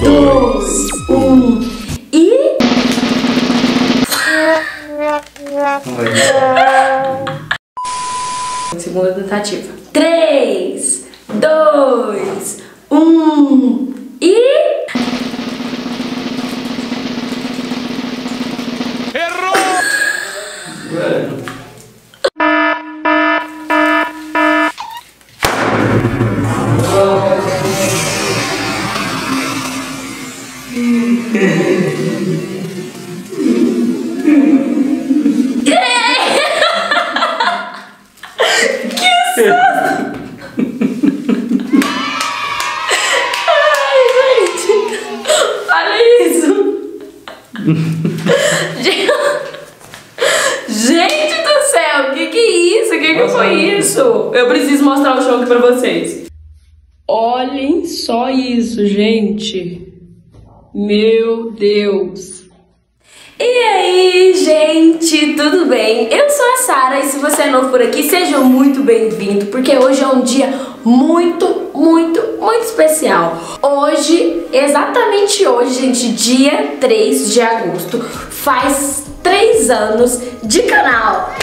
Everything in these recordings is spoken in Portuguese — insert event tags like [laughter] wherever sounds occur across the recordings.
dois, um e. Segunda tentativa. Três, dois, um e. [laughs] Gente do céu, o que que é isso? O que que foi isso? Eu preciso mostrar o show aqui pra vocês. Olhem só isso, gente. Meu Deus. E aí, gente, tudo bem? Eu sou a Sara e se você é novo por aqui, seja muito bem-vindo, porque hoje é um dia muito, muito, muito especial. Hoje, exatamente hoje, gente, dia 3 de agosto, faz 3 anos de canal.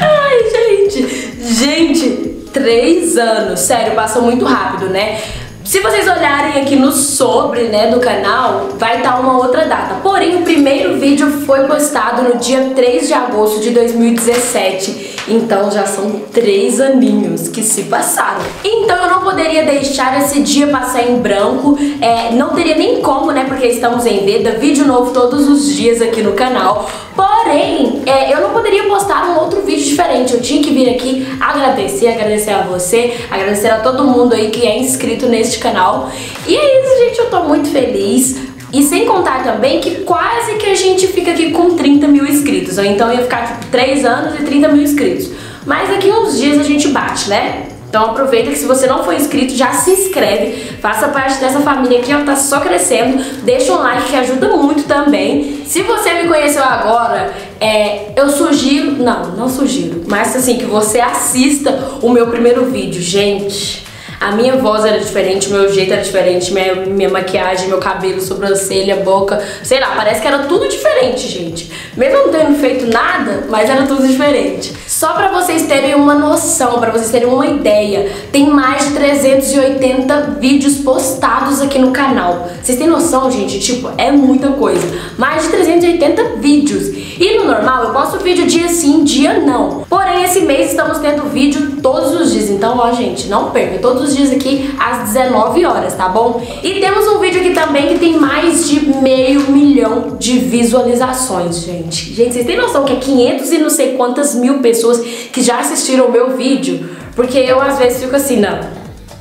Ai, gente, gente, três anos, sério, passa muito rápido, né? Se vocês olharem aqui no sobre, né, do canal, vai estar uma outra data. Porém, o primeiro vídeo foi postado no dia 3 de agosto de 2017. Então já são três aninhos que se passaram. Então eu não poderia deixar esse dia passar em branco. É, não teria nem como, né, porque estamos em veda, vídeo novo todos os dias aqui no canal. Porém, é, eu não poderia postar um outro vídeo diferente. Eu tinha que vir aqui agradecer, agradecer a você, agradecer a todo mundo aí que é inscrito neste canal. E é isso, gente. Eu tô muito feliz. E sem contar também que quase que a gente fica aqui com 30 mil inscritos. Ou então ia ficar tipo 3 anos e 30 mil inscritos. Mas daqui uns dias a gente bate, né? Então aproveita que se você não for inscrito, já se inscreve, faça parte dessa família aqui, ó, tá só crescendo. Deixa um like que ajuda muito também. Se você me conheceu agora, é, eu sugiro, não, não sugiro, mas assim, que você assista o meu primeiro vídeo, gente. A minha voz era diferente, meu jeito era diferente, minha, minha maquiagem, meu cabelo, sobrancelha, boca, sei lá, parece que era tudo diferente, gente. Mesmo não tendo feito nada, mas era tudo diferente. Só pra vocês terem uma noção, pra vocês terem uma ideia, tem mais de 380 vídeos postados aqui no canal. Vocês têm noção, gente? Tipo, é muita coisa. Mais de 380 vídeos. E no normal eu posto vídeo dia sim, dia não. Porém, esse mês estamos tendo vídeo todos os dias. Então, ó, gente, não perca. Todos os dias aqui às 19 horas, tá bom? E temos um vídeo aqui também que tem mais de meio milhão de visualizações, gente. Gente, vocês têm noção que é 500 e não sei quantas mil pessoas que já assistiram o meu vídeo? Porque eu às vezes fico assim, não.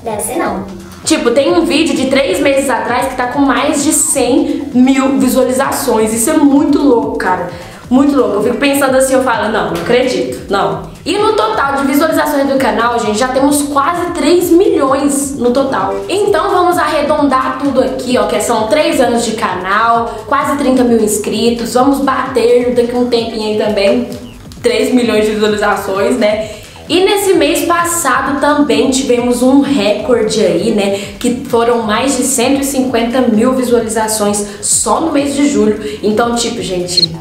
Deve ser não. Tipo, tem um vídeo de três meses atrás que tá com mais de 100 mil visualizações. Isso é muito louco, cara. Muito louco. Eu fico pensando assim, eu falo, não, não acredito, não. E no total de visualizações do canal, gente, já temos quase 3 milhões no total. Então vamos arredondar tudo aqui, ó, que são 3 anos de canal, quase 30 mil inscritos. Vamos bater daqui um tempinho aí também 3 milhões de visualizações, né? E nesse mês passado também tivemos um recorde aí, né? Que foram mais de 150 mil visualizações só no mês de julho. Então, tipo, gente,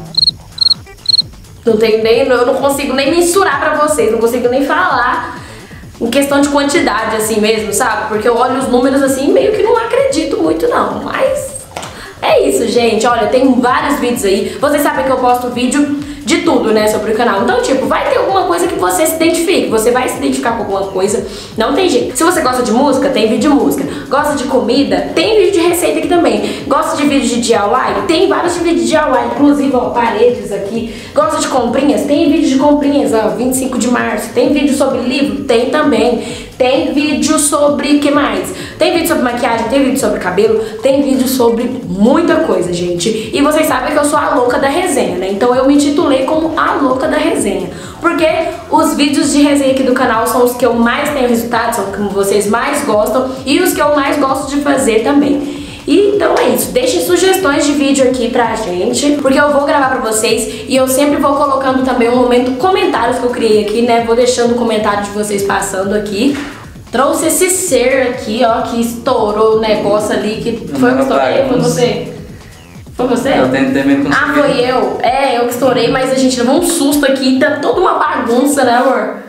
não tenho nem, eu não consigo nem mensurar pra vocês, não consigo nem falar em questão de quantidade assim mesmo, sabe? Porque eu olho os números assim meio que não acredito muito não, mas é isso, gente. Olha, tem vários vídeos aí. Vocês sabem que eu posto vídeo de tudo, né, sobre o canal. Então, tipo, vai ter alguma coisa que você se identifique. Você vai se identificar com alguma coisa. Não tem jeito. Se você gosta de música, tem vídeo de música. Gosta de comida, tem vídeo de receita aqui também. Gosta de vídeo de DIY? Tem vários de vídeo de DIY. Inclusive, ó, paredes aqui. Gosta de comprinhas? Tem vídeo de comprinhas, ó, 25 de março. Tem vídeo sobre livro? Tem também. Tem vídeo sobre que mais? Tem vídeo sobre maquiagem, tem vídeo sobre cabelo, tem vídeo sobre muita coisa, gente. E vocês sabem que eu sou a louca da resenha, né? Então eu me intitulei como a louca da resenha. Porque os vídeos de resenha aqui do canal são os que eu mais tenho resultado, são os que vocês mais gostam e os que eu mais gosto de fazer também. E então é isso. Deixem sugestões de vídeo aqui pra gente, porque eu vou gravar pra vocês e eu sempre vou colocando também um momento comentários que eu criei aqui, né? Vou deixando o comentário de vocês passando aqui. Trouxe esse ser aqui, ó, que estourou o negócio ali, que foi o que estourei, foi você? Foi você? Eu tentei me conseguir. Ah, foi eu. É, eu que estourei, mas a gente levou um susto aqui, tá toda uma bagunça, né, amor?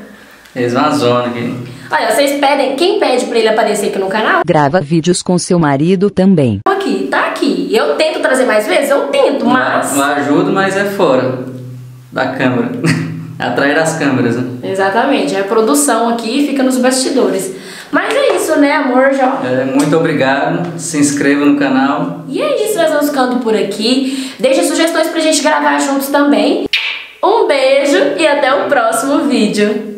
Uma zona aqui. Olha, vocês pedem, quem pede pra ele aparecer aqui no canal? Grava vídeos com seu marido também. Aqui, tá aqui. Eu tento trazer mais vezes? Eu tento, mas... Eu ajudo, mas é fora da câmera. [laughs] Atrás das câmeras, né? Exatamente, é a produção aqui fica nos bastidores. Mas é isso, né, amor? Já. É, muito obrigado. Se inscreva no canal. E é isso, nós vamos ficando por aqui. Deixe sugestões pra gente gravar juntos também. Um beijo e até o próximo vídeo.